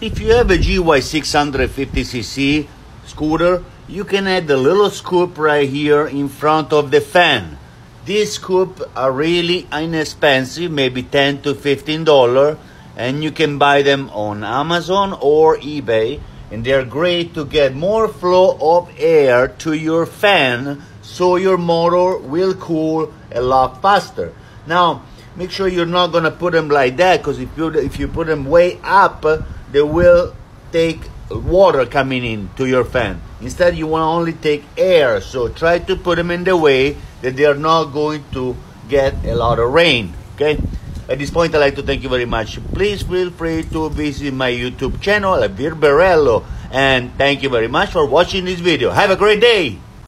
If you have a GY6 50cc scooter, you can add the little scoop right here in front of the fan. These scoops are really inexpensive, maybe 10 to 15 dollar, and you can buy them on Amazon or eBay. And they're great to get more flow of air to your fan so your motor will cool a lot faster. Now, make sure you're not gonna put them like that because if you if you put them way up, they will take water coming in to your fan. Instead, you want to only take air. So try to put them in the way that they are not going to get a lot of rain. Okay. At this point, I'd like to thank you very much. Please feel free to visit my YouTube channel, Vir and thank you very much for watching this video. Have a great day.